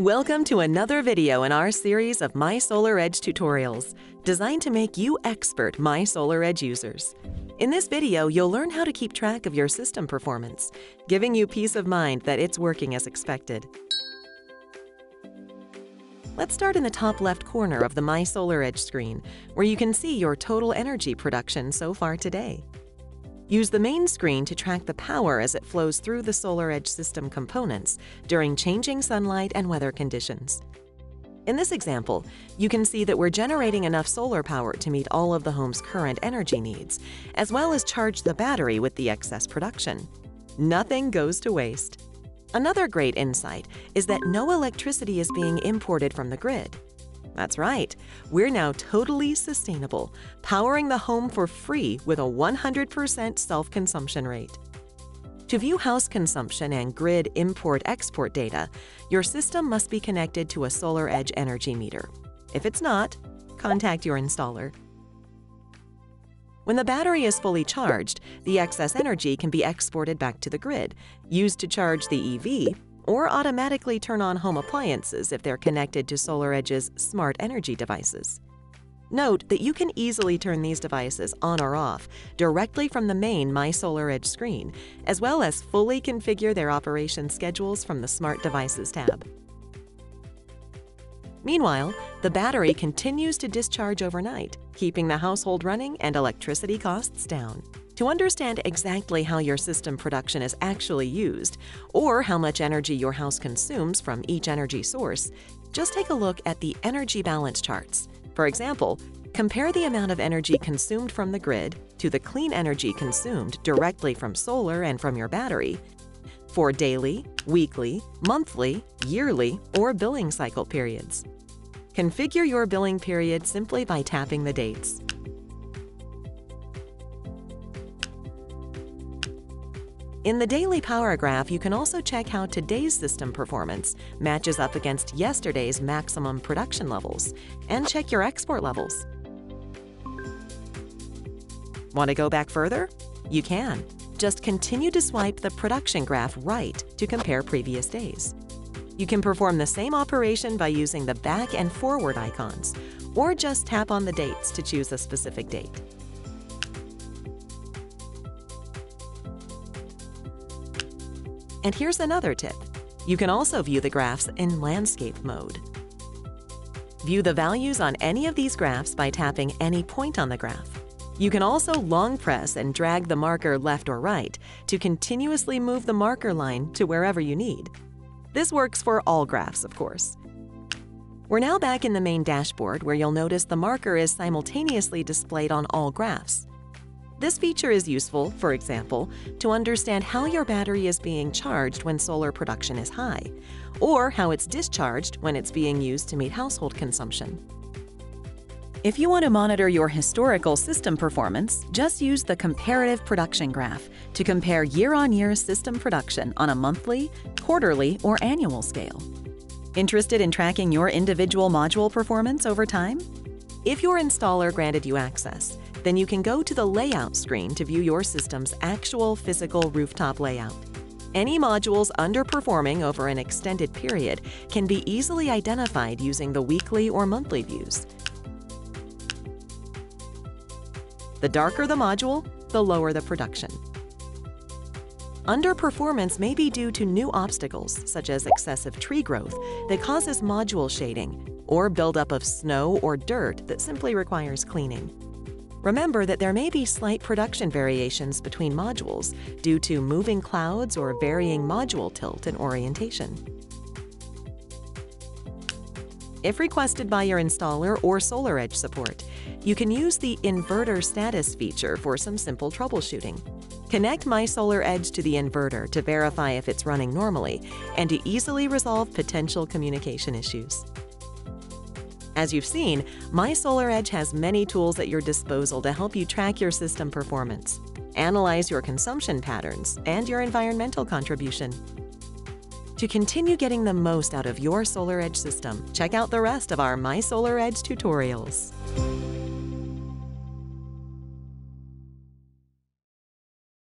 Welcome to another video in our series of My SolarEdge tutorials, designed to make you expert My SolarEdge users. In this video, you'll learn how to keep track of your system performance, giving you peace of mind that it's working as expected. Let's start in the top left corner of the My SolarEdge screen, where you can see your total energy production so far today. Use the main screen to track the power as it flows through the SolarEdge system components during changing sunlight and weather conditions. In this example, you can see that we're generating enough solar power to meet all of the home's current energy needs, as well as charge the battery with the excess production. Nothing goes to waste. Another great insight is that no electricity is being imported from the grid. That's right, we're now totally sustainable, powering the home for free with a 100% self consumption rate. To view house consumption and grid import export data, your system must be connected to a SolarEdge energy meter. If it's not, contact your installer. When the battery is fully charged, the excess energy can be exported back to the grid, used to charge the EV, or automatically turn on home appliances if they're connected to SolarEdge's smart energy devices. Note that you can easily turn these devices on or off directly from the main My SolarEdge screen, as well as fully configure their operation schedules from the Smart Devices tab. Meanwhile, the battery continues to discharge overnight, keeping the household running and electricity costs down. To understand exactly how your system production is actually used, or how much energy your house consumes from each energy source, just take a look at the energy balance charts. For example, compare the amount of energy consumed from the grid to the clean energy consumed directly from solar and from your battery for daily, weekly, monthly, yearly, or billing cycle periods. Configure your billing period simply by tapping the dates. In the daily power graph, you can also check how today's system performance matches up against yesterday's maximum production levels, and check your export levels. Want to go back further? You can. Just continue to swipe the production graph right to compare previous days. You can perform the same operation by using the back and forward icons, or just tap on the dates to choose a specific date. And here's another tip. You can also view the graphs in landscape mode. View the values on any of these graphs by tapping any point on the graph. You can also long press and drag the marker left or right to continuously move the marker line to wherever you need. This works for all graphs, of course. We're now back in the main dashboard where you'll notice the marker is simultaneously displayed on all graphs. This feature is useful, for example, to understand how your battery is being charged when solar production is high, or how it's discharged when it's being used to meet household consumption. If you want to monitor your historical system performance, just use the Comparative Production Graph to compare year-on-year system production on a monthly, quarterly, or annual scale. Interested in tracking your individual module performance over time? If your installer granted you access, then you can go to the Layout screen to view your system's actual physical rooftop layout. Any modules underperforming over an extended period can be easily identified using the weekly or monthly views. The darker the module, the lower the production. Underperformance may be due to new obstacles, such as excessive tree growth that causes module shading, or buildup of snow or dirt that simply requires cleaning. Remember that there may be slight production variations between modules due to moving clouds or varying module tilt and orientation. If requested by your installer or SolarEdge support, you can use the Inverter Status feature for some simple troubleshooting. Connect My SolarEdge to the inverter to verify if it's running normally and to easily resolve potential communication issues. As you've seen, My SolarEdge has many tools at your disposal to help you track your system performance, analyze your consumption patterns, and your environmental contribution. To continue getting the most out of your SolarEdge system, check out the rest of our My SolarEdge tutorials.